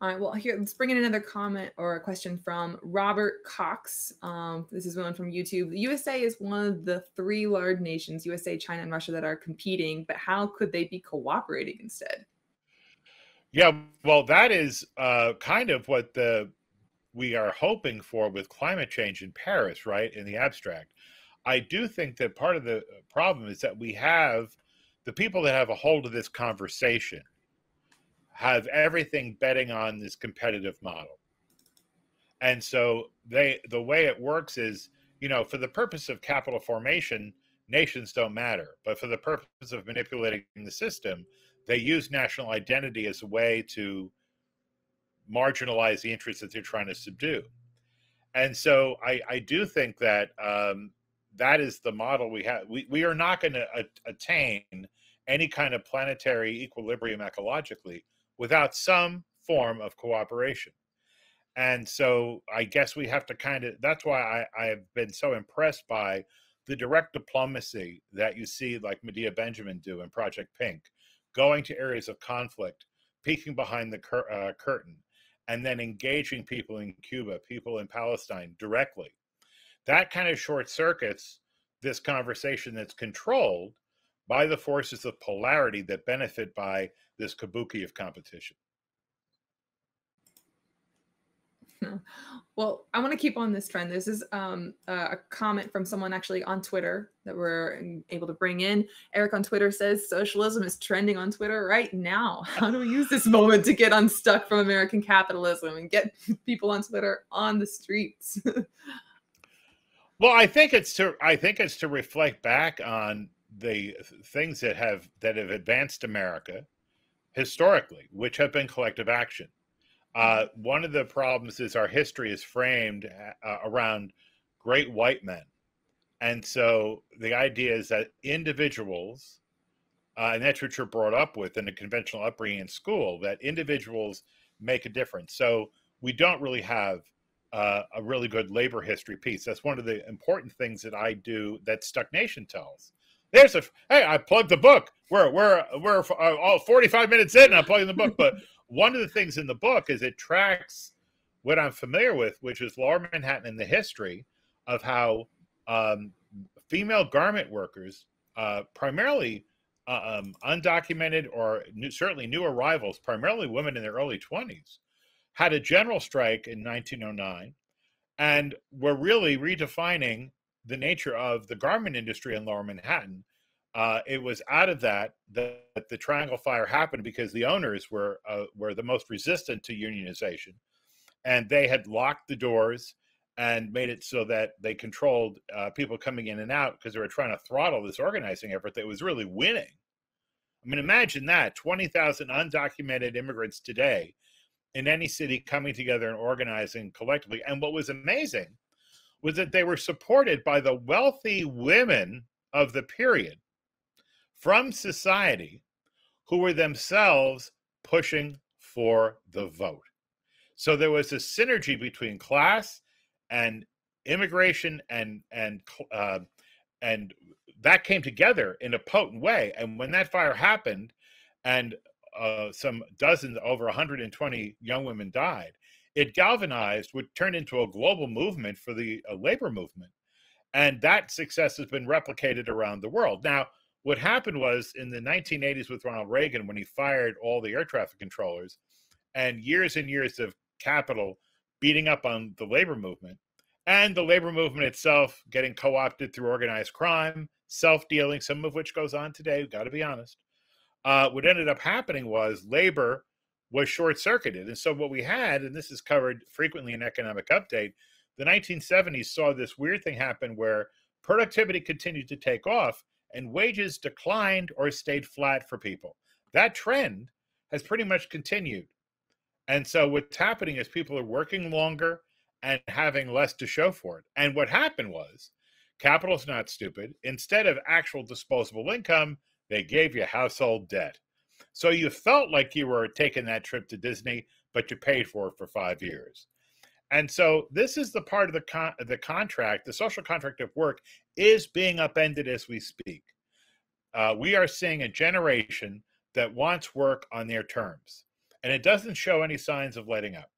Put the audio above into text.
All right. Well, here let's bring in another comment or a question from Robert Cox. Um, this is one from YouTube. The USA is one of the three large nations, USA, China, and Russia, that are competing. But how could they be cooperating instead? Yeah, well, that is uh, kind of what the we are hoping for with climate change in Paris, right? In the abstract, I do think that part of the problem is that we have the people that have a hold of this conversation have everything betting on this competitive model. And so they the way it works is, you know, for the purpose of capital formation, nations don't matter. But for the purpose of manipulating the system, they use national identity as a way to marginalize the interests that they're trying to subdue. And so I, I do think that um, that is the model we have. We, we are not going to attain any kind of planetary equilibrium ecologically without some form of cooperation. And so I guess we have to kind of, that's why I, I have been so impressed by the direct diplomacy that you see like Medea Benjamin do in Project Pink, going to areas of conflict, peeking behind the cur- uh, curtain, and then engaging people in Cuba, people in Palestine directly. That kind of short circuits this conversation that's controlled by the forces of polarity that benefit by this kabuki of competition. Well, I want to keep on this trend. This is um, a comment from someone actually on Twitter that we're able to bring in. Eric on Twitter says socialism is trending on Twitter right now. How do we use this moment to get unstuck from American capitalism and get people on Twitter on the streets? well, I think it's to I think it's to reflect back on the things that have that have advanced America historically, which have been collective action. Uh, mm-hmm. one of the problems is our history is framed uh, around great white men. And so the idea is that individuals, uh, and that's what you're brought up with in a conventional upbringing in school, that individuals make a difference. So we don't really have uh, a really good labor history piece. That's one of the important things that I do that Stuck Nation tells. There's a hey, I plugged the book. We're we're we're uh, all 45 minutes in. And I'm plugging the book, but one of the things in the book is it tracks what I'm familiar with, which is Lower Manhattan and the history of how um, female garment workers, uh, primarily uh, um, undocumented or new, certainly new arrivals, primarily women in their early 20s, had a general strike in 1909 and were really redefining the nature of the garment industry in lower Manhattan. Uh, it was out of that that the Triangle Fire happened because the owners were uh, were the most resistant to unionization, and they had locked the doors and made it so that they controlled uh, people coming in and out because they were trying to throttle this organizing effort that was really winning. I mean, imagine that 20,000 undocumented immigrants today in any city coming together and organizing collectively. And what was amazing was that they were supported by the wealthy women of the period from society who were themselves pushing for the vote. So there was a synergy between class and immigration and and uh, and that came together in a potent way. And when that fire happened, and uh, some dozens, over 120 young women died, it galvanized would turn into a global movement for the uh, labor movement. And that success has been replicated around the world. Now, what happened was in the 1980s with Ronald Reagan, when he fired all the air traffic controllers, and years and years of capital beating up on the labor movement, and the labor movement itself getting co opted through organized crime, self dealing, some of which goes on today, got to be honest. Uh, what ended up happening was labor was short circuited. And so what we had, and this is covered frequently in Economic Update, the 1970s saw this weird thing happen where productivity continued to take off and wages declined or stayed flat for people. That trend has pretty much continued. And so what's happening is people are working longer and having less to show for it. And what happened was capital's not stupid. Instead of actual disposable income, they gave you household debt. So you felt like you were taking that trip to Disney, but you paid for it for five years. And so this is the part of the con- the contract, the social contract of work is being upended as we speak. Uh, we are seeing a generation that wants work on their terms. and it doesn't show any signs of letting up.